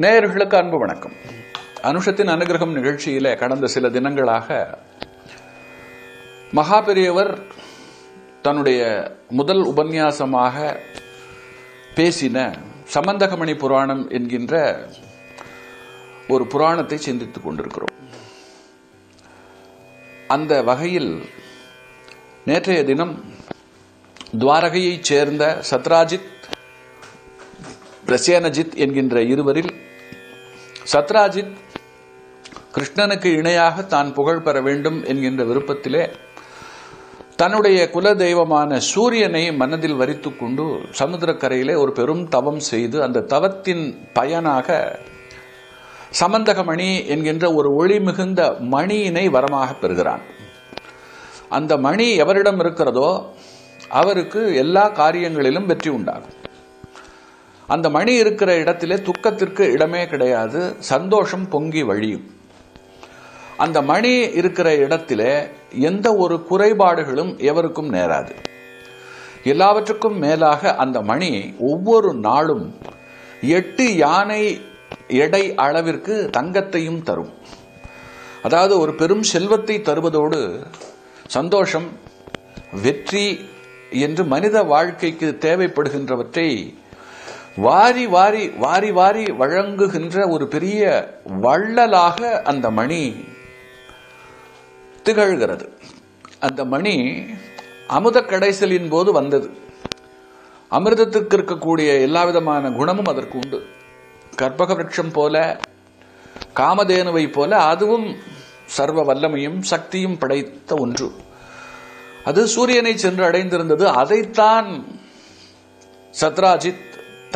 நேயர்களுக்கு அன்பு வணக்கம். அனுஷத்தின் அனுகிரகம் நிகழ்ச்சியில கடந்த சில தினங்களாக மகாபெரியவர் தன்னுடைய முதல் உபன்யாசமாக பேசின சமந்தகமணி புராணம் என்கின்ற ஒரு புராணத்தை சிந்தித்துக் கொண்டிருக்கிறோம். அந்த வகையில் நேற்றைய தினம் துவாரகையைச் சேர்ந்த சத்ராஜித் பிரசேனஜித் என்கின்ற இருவரில் சத்ராஜித் கிருஷ்ணனுக்கு இணையாக தான் புகழ் பெற வேண்டும் என்கின்ற விருப்பத்திலே தன்னுடைய குல தெய்வமான சூரியனை மனதில் வரித்து கொண்டு சமுத்திரக்கரையிலே ஒரு பெரும் தவம் செய்து அந்த தவத்தின் பயனாக சமந்தகமணி என்கின்ற ஒரு ஒளி மிகுந்த மணியினை வரமாக பெறுகிறான். அந்த மணி எவரிடம் இருக்கிறதோ அவருக்கு எல்லா காரியங்களிலும் வெற்றி உண்டாகும். அந்த மணி இருக்கிற இடத்திலே துக்கத்திற்கு இடமே கிடையாது சந்தோஷம் பொங்கி வழியும். அந்த மணி இருக்கிற இடத்திலே எந்த ஒரு குறைபாடுகளும் எவருக்கும் நேராது. எல்லாவற்றுக்கும் மேலாக அந்த மணி ஒவ்வொரு நாளும் எட்டு யானை எடை அளவிற்கு தங்கத்தையும் தரும். அதாவது ஒரு பெரும் செல்வத்தை தருவதோடு சந்தோஷம் வெற்றி என்று மனித வாழ்க்கைக்கு தேவைப்படுகின்றவற்றை வாரி வாரி வாரி வாரி வழங்குகின்ற ஒரு பெரிய வள்ளலாக அந்த மணி திகழ்கிறது. அந்த மணி அமுத கடைசலின் போது வந்தது. அமிர்தத்திற்கு இருக்கக்கூடிய எல்லா விதமான குணமும் அதற்கு உண்டு. கற்பக விரட்சம் போல காமதேனுவை போல அதுவும் சர்வ வல்லமையும் சக்தியும் படைத்த ஒன்று. அது சூரியனை சென்று அடைந்திருந்தது. அதைத்தான் சத்ராஜித்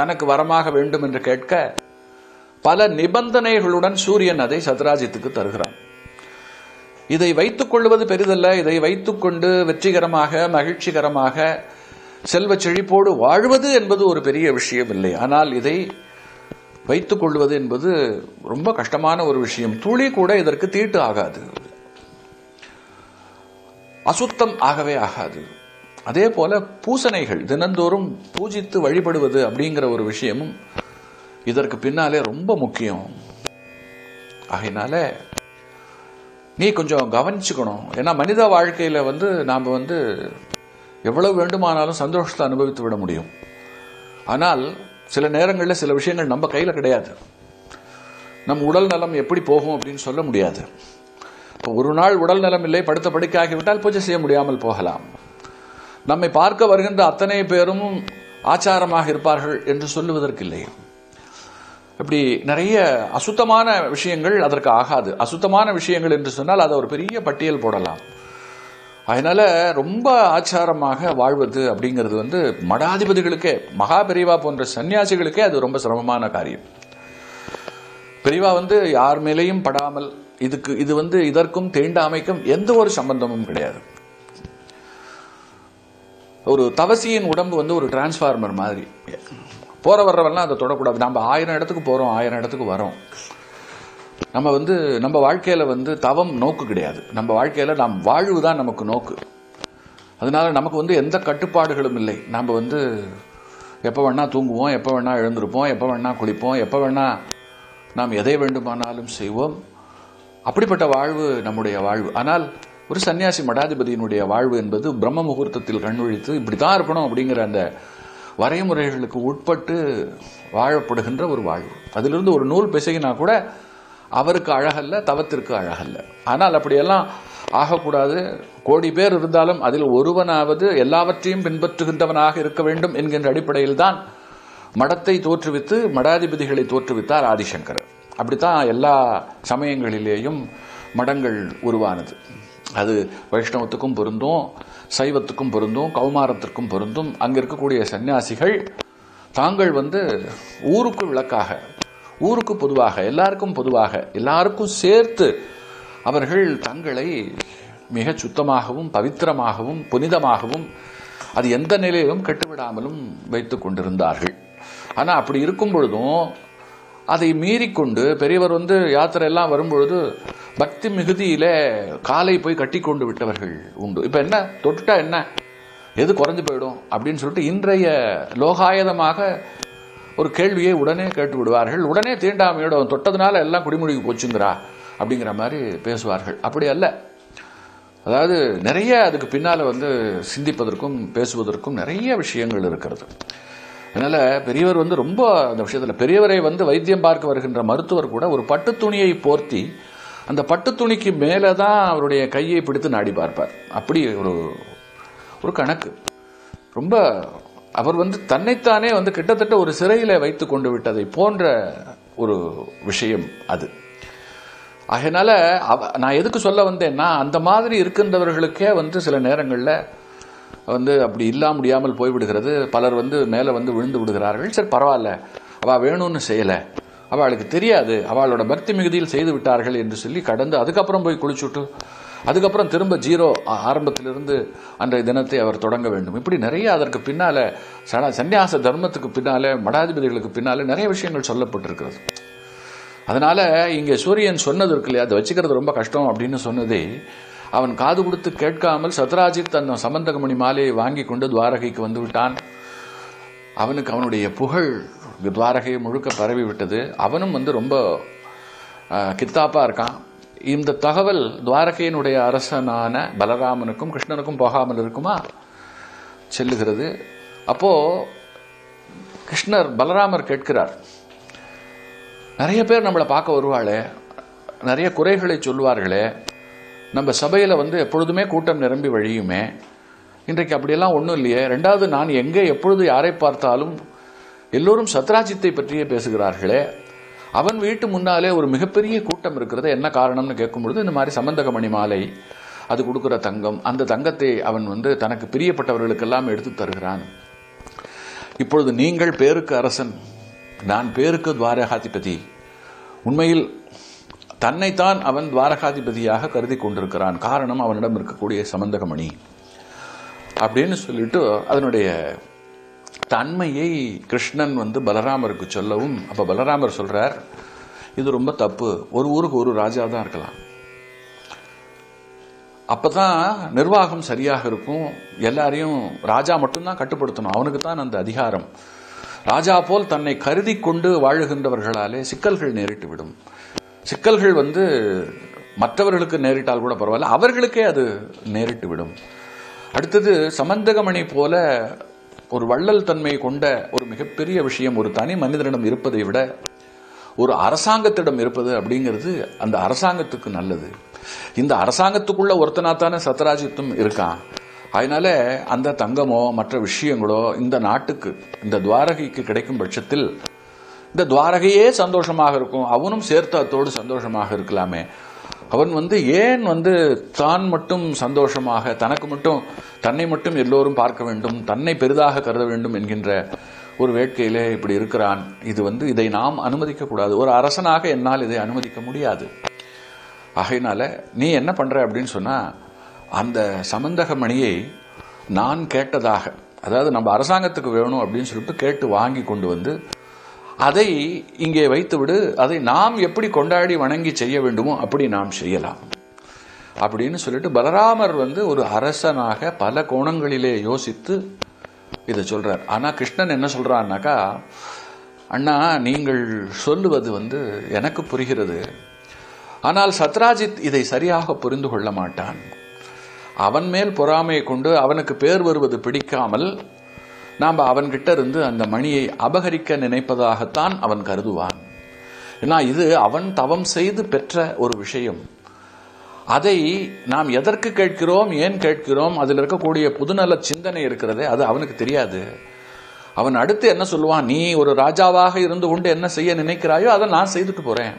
தனக்கு வரமாக வேண்டும் என்று கேட்க பல நிபந்தனைகளுடன் சூரியன் அதை சத்ராஜித்துக்கு தருகிறான். இதை வைத்துக் கொள்வது பெரிதல்ல. இதை வைத்துக்கொண்டு வெற்றிகரமாக மகிழ்ச்சிகரமாக செல்வ செழிப்போடு வாழ்வது என்பது ஒரு பெரிய விஷயம் இல்லை. ஆனால் இதை வைத்துக் கொள்வது என்பது ரொம்ப கஷ்டமான ஒரு விஷயம். துளி கூட இதற்கு தீட்டு ஆகாது. அசுத்தம் ஆகவே ஆகாது. அதே போல பூசணைகள் தினந்தோறும் பூஜித்து வழிபடுவது அப்படிங்கிற ஒரு விஷயமும் இதற்கு பின்னாலே ரொம்ப முக்கியம். ஆகையினால நீ கொஞ்சம் கவனிச்சுக்கணும். ஏன்னா மனித வாழ்க்கையில் வந்து நாம் வந்து எவ்வளவு வேண்டுமானாலும் சந்தோஷத்தை அனுபவித்து விட முடியும். ஆனால் சில நேரங்களில் சில விஷயங்கள் நம்ம கையில் கிடையாது. நம் உடல் நலம் எப்படி போகும் அப்படின்னு சொல்ல முடியாது. இப்போ ஒரு நாள் உடல் நலம் இல்லை படுத்த படுக்கையாகிவிட்டால் பூஜை செய்ய முடியாமல் போகலாம். நம்மை பார்க்க வருகின்ற அத்தனை பேரும் ஆச்சாரமாக இருப்பார்கள் என்று சொல்லுவதற்கில்லை. இப்படி நிறைய அசுத்தமான விஷயங்கள் அதற்கு ஆகாது. அசுத்தமான விஷயங்கள் என்று சொன்னால் அதை ஒரு பெரிய பட்டியல் போடலாம். அதனால ரொம்ப ஆச்சாரமாக வாழ்வது அப்படிங்கிறது வந்து மடாதிபதிகளுக்கே மகா பெரியவா போன்ற சன்னியாசிகளுக்கே அது ரொம்ப சிரமமான காரியம். பெரியவா வந்து யார் மேலேயும் படாமல் இதுக்கு இது வந்து இதற்கும் தீண்டாமைக்கும் எந்த ஒரு சம்பந்தமும் கிடையாது. ஒரு தவசியின் உடம்பு வந்து ஒரு டிரான்ஸ்ஃபார்மர் மாதிரி. போகிற வர்றவெல்லாம் அதை தொடக்கூடாது. நம்ம ஆயிரம் இடத்துக்கு போகிறோம் ஆயிரம் இடத்துக்கு வரோம். நம்ம வந்து நம்ம வாழ்க்கையில் வந்து தவம் நோக்கு கிடையாது. நம்ம வாழ்க்கையில் நாம் வாழ்வு தான் நமக்கு நோக்கு. அதனால நமக்கு வந்து எந்த கட்டுப்பாடுகளும் இல்லை. நம்ம வந்து எப்போ வேணா தூங்குவோம் எப்போ வேணா எழுந்திருப்போம் எப்போ வேணா குளிப்போம் எப்போ வேணா நாம் எதை வேண்டுமானாலும் செய்வோம். அப்படிப்பட்ட வாழ்வு நம்முடைய வாழ்வு. ஆனால் ஒரு சன்னியாசி மடாதிபதியினுடைய வாழ்வு என்பது பிரம்ம முகூர்த்தத்தில் கண்விழித்து இப்படித்தான் இருக்கணும் அப்படிங்கிற அந்த வரைமுறைகளுக்கு உட்பட்டு வாழப்படுகின்ற ஒரு வாழ்வு. அதிலிருந்து ஒரு நூல் பிசைகினா கூட அவருக்கு அழகல்ல தவத்திற்கு அழகல்ல. ஆனால் அப்படியெல்லாம் ஆகக்கூடாது. கோடி பேர் இருந்தாலும் அதில் ஒருவனாவது எல்லாவற்றையும் பின்பற்றுகின்றவனாக இருக்க வேண்டும் என்கின்ற அடிப்படையில் தான் மடத்தை தோற்றுவித்து மடாதிபதிகளை தோற்றுவித்தார் ஆதிசங்கர். அப்படித்தான் எல்லா சமயங்களிலேயும் மடங்கள் உருவானது. அது வைஷ்ணவத்துக்கும் பொருந்தும் சைவத்துக்கும் பொருந்தும் கௌமாரத்திற்கும் பொருந்தும். அங்கே இருக்கக்கூடிய சன்னியாசிகள் தாங்கள் வந்து ஊருக்கு விளக்காக ஊருக்கு பொதுவாக எல்லாருக்கும் பொதுவாக எல்லாருக்கும் சேர்த்து அவர்கள் தங்களை மிக சுத்தமாகவும் பவித்திரமாகவும் புனிதமாகவும் அது எந்த நிலையிலும் கெட்டுவிடாமலும் வைத்து கொண்டிருந்தார்கள். ஆனால் அப்படி இருக்கும் பொழுதும் அதை மீறிக்கொண்டு பெரியவர் வந்து யாத்திரை எல்லாம் வரும்பொழுது பக்தி மிகுதியில காலை போய் கட்டி கொண்டு விட்டவர்கள் உண்டு. இப்போ என்ன? தொட்டுட்டா என்ன? எது குறைஞ்சு போயிடும் அப்படின்னு சொல்லிட்டு இன்றைய லோகாயதமாக ஒரு கேள்வியை உடனே கேட்டு விடுவார்கள். உடனே தீண்டாமையோட தொட்டதுனால எல்லாம் குடிமொழிக்கு போச்சுங்கிறா அப்படிங்கிற மாதிரி பேசுவார்கள். அப்படி அல்ல. அதாவது நிறைய அதுக்கு பின்னால் வந்து சிந்திப்பதற்கும் பேசுவதற்கும் நிறைய விஷயங்கள் இருக்கிறது. அதனால் பெரியவர் வந்து ரொம்ப அந்த விஷயத்தில் பெரியவரை வந்து வைத்தியம் பார்க்க வருகின்ற மருத்துவர் கூட ஒரு பட்டு துணியை போர்த்தி அந்த பட்டு துணிக்கு மேலே தான் அவருடைய கையை பிடித்து நாடி பார்ப்பார். அப்படி ஒரு ஒரு கணக்கு. ரொம்ப அவர் வந்து தன்னைத்தானே வந்து கிட்டத்தட்ட ஒரு சிறையில் வைத்து கொண்டு விட்டதை போன்ற ஒரு விஷயம் அது. அதனால் அவ- நான் எதுக்கு சொல்ல வந்தேன்னா அந்த மாதிரி இருக்கின்றவர்களுக்கே வந்து சில நேரங்களில் வந்து அப்படி இல்லாம முடியாமல் போய்விடுகிறது. பலர் வந்து மேலே வந்து விழுந்து விடுகிறார்கள். சரி பரவாயில்ல. அவள் வேணும்னு செய்யலை. அவளுக்கு தெரியாது. அவளோட பக்தி மிகுதியில் செய்து விட்டார்கள் என்று சொல்லி கடந்து அதுக்கப்புறம் போய் குளிச்சுட்டு அதுக்கப்புறம் திரும்ப ஜீரோ ஆரம்பத்திலிருந்து அன்றைய தினத்தை அவர் தொடங்க வேண்டும். இப்படி நிறைய அதற்கு பின்னால சன்னியாச தர்மத்துக்கு பின்னாலே மடாதிபதிகளுக்கு பின்னாலே நிறைய விஷயங்கள் சொல்லப்பட்டிருக்கிறது. அதனால் இங்கே சூரியன் சொன்னது இருக்கு இல்லையா? அதை வச்சுக்கிறது ரொம்ப கஷ்டம் அப்படின்னு சொன்னதே அவன் காது கொடுத்து கேட்காமல் சத்ராஜித் அந்த சம்பந்தகமணி மாலையை வாங்கி கொண்டு துவாரகைக்கு வந்து விட்டான். அவனுக்கு அவனுடைய புகழ் துவாரகை முழுக்க பரவி விட்டது. அவனும் வந்து ரொம்ப கித்தாப்பாக இருக்கான். இந்த தகவல் துவாரகையினுடைய அரசனான பலராமனுக்கும் கிருஷ்ணனுக்கும் போகாமல் இருக்குமா? செல்லுகிறது. அப்போ கிருஷ்ணர் பலராமர் கேட்கிறார். நிறைய பேர் நம்மளை பார்க்க வருவாளே. நிறைய குறைகளை சொல்லுவார்களே. நம்ம சபையில் வந்து எப்பொழுதுமே கூட்டம் நிரம்பி வழியுமே. இன்றைக்கு அப்படியெல்லாம் ஒன்றும் இல்லையே. ரெண்டாவது நான் எங்கே எப்பொழுது யாரை பார்த்தாலும் எல்லோரும் சத்ராஜித்தை பற்றியே பேசுகிறார்களே. அவன் வீட்டு முன்னாலே ஒரு மிகப்பெரிய கூட்டம் இருக்கிறது. என்ன காரணம்னு கேட்கும் பொழுது இந்த மாதிரி சம்பந்தகமணி மாலை அது கொடுக்குற தங்கம் அந்த தங்கத்தை அவன் வந்து தனக்கு பிரியப்பட்டவர்களுக்கெல்லாம் எடுத்து தருகிறான். இப்பொழுது நீங்கள் பேருக்கு அரசன் நான் பேருக்கு துவாரகாதிபதி. உண்மையில் தன்னைத்தான் அவன் துவாரகாதிபதியாக கருதி கொண்டிருக்கிறான். காரணம் அவனிடம் இருக்கக்கூடிய சம்பந்தகமணி. அப்படின்னு சொல்லிட்டு அதனுடைய தன்மையை கிருஷ்ணன் வந்து பலராமருக்கு சொல்லவும் அப்போ பலராமர் சொல்றார் இது ரொம்ப தப்பு. ஒரு ஊருக்கு ஒரு ராஜா தான் இருக்கலாம். அப்பதான் நிர்வாகம் சரியாக இருக்கும். எல்லாரையும் ராஜா மட்டும்தான் கட்டுப்படுத்தணும். அவனுக்கு தான் அந்த அதிகாரம். ராஜா போல் தன்னை கருதி கொண்டு வாழுகின்றவர்களாலே சிக்கல்கள் நேரிட்டு விடும். சிக்கல்கள் வந்து மற்றவர்களுக்கு நேரிட்டால் கூட பரவாயில்ல அவர்களுக்கே அது நேரிட்டு விடும். அடுத்தது சமந்தகமணி போல ஒரு வள்ளல் தன்மை கொண்ட ஒரு மிகப்பெரிய விஷயம் ஒரு தனி மனிதனிடம் இருப்பதை விட ஒரு அரசாங்கத்திடம் இருப்பது அப்படிங்கிறது அந்த அரசாங்கத்துக்கு நல்லது. இந்த அரசாங்கத்துக்குள்ள ஒருத்தனாத்தானே சத்ராஜித்தும் இருக்கான். அதனால அந்த தங்கமோ மற்ற விஷயங்களோ இந்த நாட்டுக்கு இந்த துவாரகைக்கு கிடைக்கும் பட்சத்தில் இந்த துவாரகையே சந்தோஷமாக இருக்கும். அவனும் சேர்த்து அத்தோடு சந்தோஷமாக இருக்கலாமே. அவன் வந்து ஏன் வந்து தான் மட்டும் சந்தோஷமாக தனக்கு மட்டும் தன்னை மட்டும் எல்லோரும் பார்க்க வேண்டும் தன்னை பெரிதாக கருத வேண்டும் என்கின்ற ஒரு வேட்கையிலே இப்படி இருக்கிறான். இது வந்து இதை நாம் அனுமதிக்க கூடாது ஒரு அரசனாக என்னால் இதை அனுமதிக்க முடியாது. ஆகையினால நீ என்ன பண்ற அப்படின்னு சொன்னா அந்த சமந்தக மணியை நான் கேட்டதாக அதாவது நம்ம அரசாங்கத்துக்கு வேணும் அப்படின்னு சொல்லிட்டு கேட்டு வாங்கி கொண்டு வந்து அதை இங்கே வைத்துவிடு அதை நாம் எப்படி கொண்டாடி வணங்கி செய்ய வேண்டுமோ அப்படி நாம் செய்யலாம். அப்படின்னு சொல்லிட்டு பலராமர் வந்து ஒரு அரசனாக பல கோணங்களிலே யோசித்து இதை சொல்கிறார் ஆனால் கிருஷ்ணன் என்ன சொல்கிறான்னாக்கா அண்ணா நீங்கள் சொல்லுவது வந்து எனக்கு புரிகிறது. ஆனால் சத்ராஜித் இதை சரியாக புரிந்து கொள்ள மாட்டான். அவன் மேல் பொறாமையை கொண்டு அவனுக்கு பேர் வருவது பிடிக்காமல் நாம் அவன்கிட்ட இருந்து அந்த மணியை அபகரிக்க நினைப்பதாகத்தான் அவன் கருதுவான். ஏன்னா இது அவன் தவம் செய்து பெற்ற ஒரு விஷயம். அதை நாம் எதற்கு கேட்கிறோம் ஏன் கேட்கிறோம் அதில் இருக்கக்கூடிய புதுநல சிந்தனை இருக்கிறதே அது அவனுக்கு தெரியாது. அவன் அடுத்து என்ன சொல்லுவான் நீ ஒரு ராஜாவாக இருந்து கொண்டு என்ன செய்ய நினைக்கிறாயோ அதை நான் செய்துட்டு போறேன்.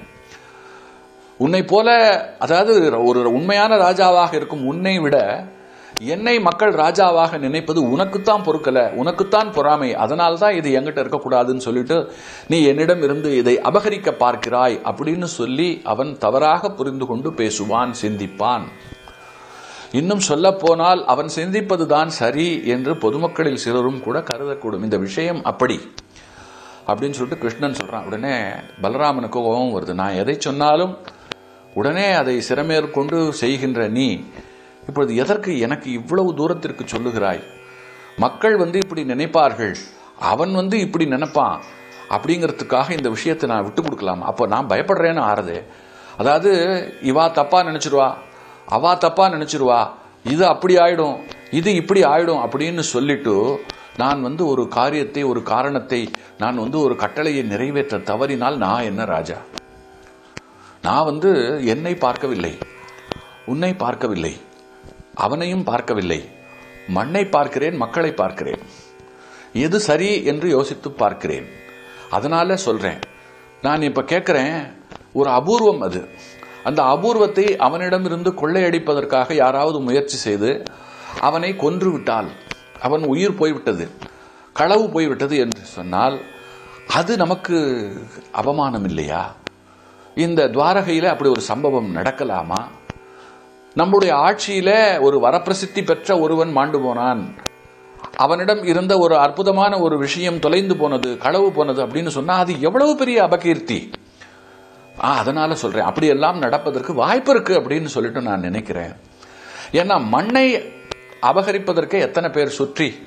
உன்னை போல அதாவது ஒரு உண்மையான ராஜாவாக இருக்கும் உன்னை விட என்னை மக்கள் ராஜாவாக நினைப்பது உனக்குத்தான் பொறுக்கல உனக்குத்தான் பொறாமை. அதனால தான் இது எங்கிட்ட இருக்கக்கூடாதுன்னு சொல்லிட்டு நீ என்னிடம் இருந்து இதை அபகரிக்க பார்க்கிறாய் அப்படின்னு சொல்லி அவன் தவறாக புரிந்து கொண்டு பேசுவான் சிந்திப்பான். இன்னும் சொல்ல போனால் அவன் சிந்திப்பதுதான் சரி என்று பொதுமக்களில் சிலரும் கூட கருதக்கூடும். இந்த விஷயம் அப்படி அப்படின்னு சொல்லிட்டு கிருஷ்ணன் சொல்கிறான் உடனே பலராமனுக்கு கோபம் வருது. நான் எதை சொன்னாலும் உடனே அதை சிறமேற்கொண்டு செய்கின்ற நீ இப்பொழுது எதற்கு எனக்கு இவ்வளவு தூரத்திற்கு சொல்லுகிறாய்? மக்கள் வந்து இப்படி நினைப்பார்கள். அவன் வந்து இப்படி நினைப்பான். அப்படிங்கிறதுக்காக இந்த விஷயத்தை நான் விட்டு கொடுக்கலாம். அப்போ நான் பயப்படுறேன்னு ஆறுது. அதாவது இவா தப்பா நினைச்சிருவா? அவா தப்பா நினைச்சிருவா? இது அப்படி ஆயிடும். இது இப்படி ஆயிடும் அப்படின்னு சொல்லிட்டு நான் வந்து ஒரு காரியத்தை ஒரு காரணத்தை நான் வந்து ஒரு கட்டளையை நிறைவேற்ற தவறினால் நான் என்ன ராஜா? நான் வந்து என்னை பார்க்கவில்லை. உன்னை பார்க்கவில்லை. அவனையும் பார்க்கவில்லை. மண்ணை பார்க்கிறேன் மக்களை பார்க்கிறேன். எது சரி என்று யோசித்து பார்க்கிறேன். அதனால சொல்றேன். நான் இப்ப கேட்கிறேன் ஒரு அபூர்வம் அது. அந்த அபூர்வத்தை அவனிடமிருந்து கொள்ளையடிப்பதற்காக யாராவது முயற்சி செய்து அவனை கொன்று விட்டால் அவன் உயிர் போய்விட்டது களவு போய்விட்டது என்று சொன்னால் அது நமக்கு அவமானம் இல்லையா இந்த துவாரகையில் அப்படி ஒரு சம்பவம் நடக்கலாமா? நம்முடைய ஆட்சியில ஒரு வரப்பிரசித்தி பெற்ற ஒருவன் மாண்டு போனான். அவனிடம் இருந்த ஒரு அற்புதமான ஒரு விஷயம் தொலைந்து போனது களவு போனது அப்படின்னு சொன்னா அது எவ்வளவு பெரிய அபகீர்த்தி. ஆ, அதனால சொல்றேன். அப்படியெல்லாம் நடப்பதற்கு வாய்ப்பு இருக்கு அப்படின்னு சொல்லிட்டு நான் நினைக்கிறேன். ஏன்னா மண்ணை அபகரிப்பதற்கு எத்தனை பேர் சுற்றி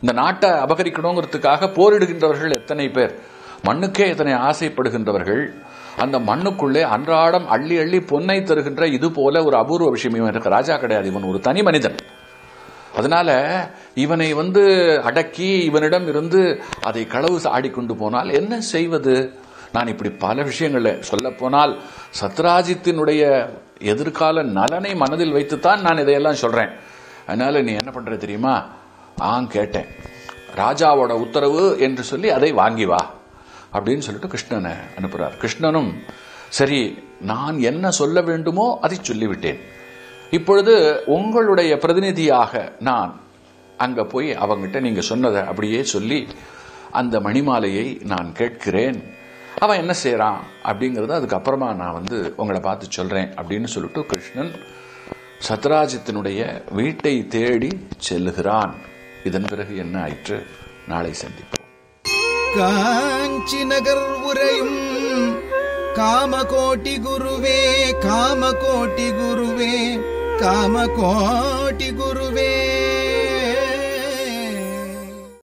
இந்த நாட்டை அபகரிக்கணுங்கிறதுக்காக போரிடுகின்றவர்கள் எத்தனை பேர்? மண்ணுக்கே இதனை ஆசைப்படுகின்றவர்கள் அந்த மண்ணுக்குள்ளே அன்றாடம் அள்ளி அள்ளி பொன்னை தருகின்ற இது போல ஒரு அபூர்வ விஷயம் இவன் இருக்க ராஜா கிடையாது இவன் ஒரு தனி மனிதன். அதனால இவனை வந்து அடக்கி இவனிடம் இருந்து அதை களவு ஆடிக்கொண்டு போனால் என்ன செய்வது? நான் இப்படி பல விஷயங்களை சொல்லப்போனால் சத்ராஜித்தினுடைய எதிர்கால நலனை மனதில் வைத்துத்தான் நான் இதையெல்லாம் சொல்கிறேன் அதனால் நீ என்ன பண்ணுற தெரியுமா? ஆ கேட்டேன். ராஜாவோட உத்தரவு என்று சொல்லி அதை வாங்கி வா. அப்படின்னு சொல்லிட்டு கிருஷ்ணனை அனுப்புகிறார் கிருஷ்ணனும் சரி நான் என்ன சொல்ல வேண்டுமோ அதை சொல்லிவிட்டேன். இப்பொழுது உங்களுடைய பிரதிநிதியாக நான் அங்கே போய் அவங்ககிட்ட நீங்கள் சொன்னதை அப்படியே சொல்லி அந்த மணிமாலையை நான் கேட்கிறேன். அவன் என்ன செய்கிறான் அப்படிங்கிறத அதுக்கப்புறமா நான் வந்து உங்களை பார்த்து சொல்கிறேன் அப்படின்னு சொல்லிட்டு கிருஷ்ணன் சத்ராஜித்தினுடைய வீட்டை தேடி செல்லுகிறான். இதன் பிறகு என்ன ஆயிற்று? நாளை சந்திப்போம். காஞ்சி நகர் உரையும் காமகோட்டி குருவே காமகோட்டி குருவே காமகோட்டி குருவே.